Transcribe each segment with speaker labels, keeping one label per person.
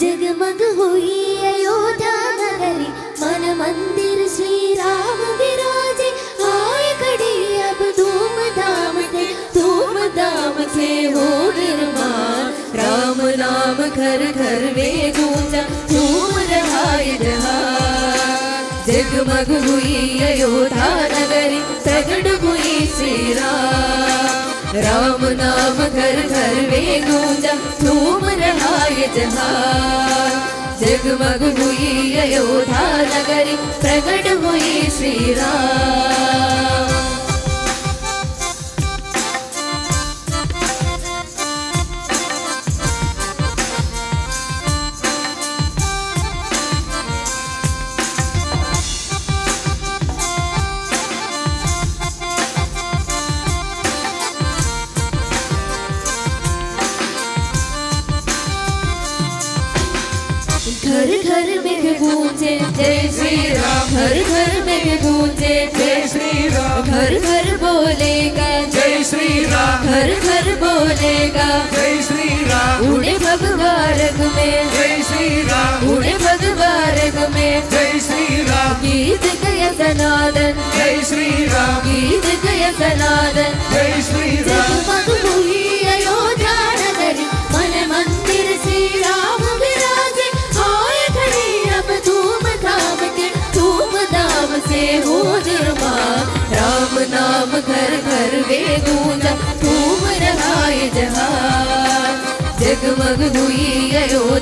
Speaker 1: जगमग होई अयोध्या नगरी मन मंदिर
Speaker 2: मन्दर विरा घर घर में गूंजा झूम रहा जगमग हुई अयोध्या नगरी, प्रगट हुई श्री राम नाम घर घर में गूंजा झूम रहा जगमग हुई अयोध्या नगरी, प्रगट हुई श्री गूंजे, जय श्री राम घर घर में गूंजे,
Speaker 3: जय श्री राम
Speaker 2: घर घर बोलेगा,
Speaker 3: जय श्री राम
Speaker 2: घर घर बोलेगा,
Speaker 3: जय श्री राम
Speaker 2: उड़े भगवारग में,
Speaker 3: जय श्री राम
Speaker 2: उड़े भगवारग में,
Speaker 3: जय श्री राम
Speaker 2: गीत गया सनातन,
Speaker 3: जय श्री राम
Speaker 2: गीत गया सनातन,
Speaker 3: जय श्री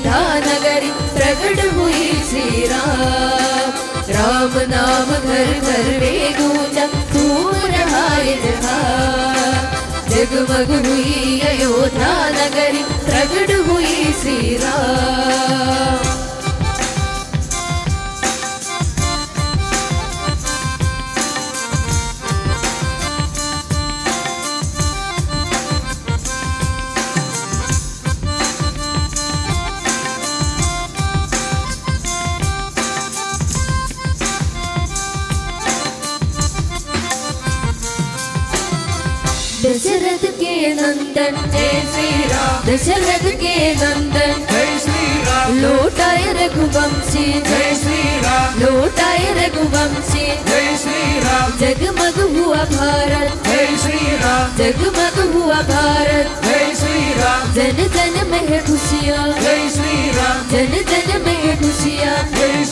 Speaker 1: अयोध्या नगरी
Speaker 2: प्रगट हुई श्री राम राम नाम घर घर वे गूंजा धूम रहा ये जहान जगमग हुई अयोध्या नगरी प्रगट श्री राम नंदन जय श्री राम दशरथ के नंदन।
Speaker 3: जय श्री राम
Speaker 2: लोटाए रघुवंशी।
Speaker 3: जय श्री राम
Speaker 2: लोटाए रघुवंशी।
Speaker 3: जय श्री राम
Speaker 2: जगमग हुआ भारत।
Speaker 3: जय श्री राम
Speaker 2: जगमग हुआ भारत।
Speaker 3: जय श्री राम
Speaker 2: जन जन में है खुशियाँ।
Speaker 3: जय श्री राम
Speaker 2: जन जन में है खुशियाँ।
Speaker 3: जय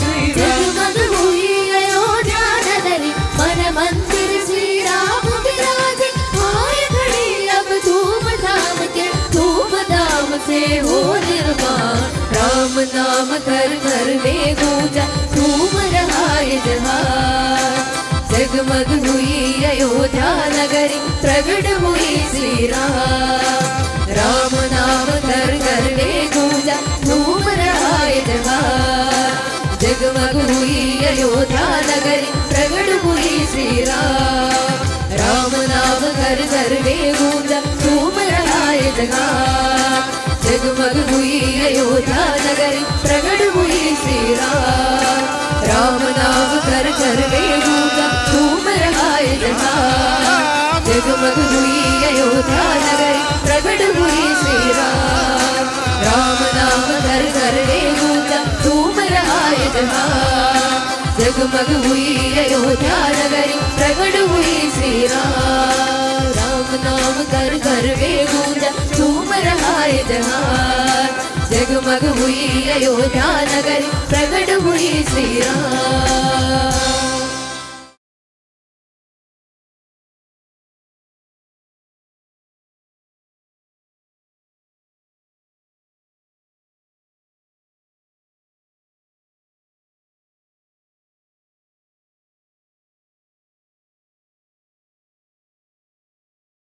Speaker 2: नाम घर घर में गूंजा धूम रहा जहान जगमग हुई अयोध्या नगरी, प्रगट हुई श्री राम नाम घर घर में गूंजा धूम रहा जहान जगमग हुई अयोध्या नगरी, प्रगट हुई श्री राम नाम घर घर में गूंजा धूम रहा जहान जगमग हुई अयोध्या में गूंजा धूम रहा जहान जगमग हुई अयोध्या नगरी, प्रगट हुई श्री राम राम नाम घर में गूंजा धूम जगमग हुई अयोध्या नगरी प्रगट हुई श्री राम राम नाम घर में गूंजा धूम जगमग हुई अयोध्या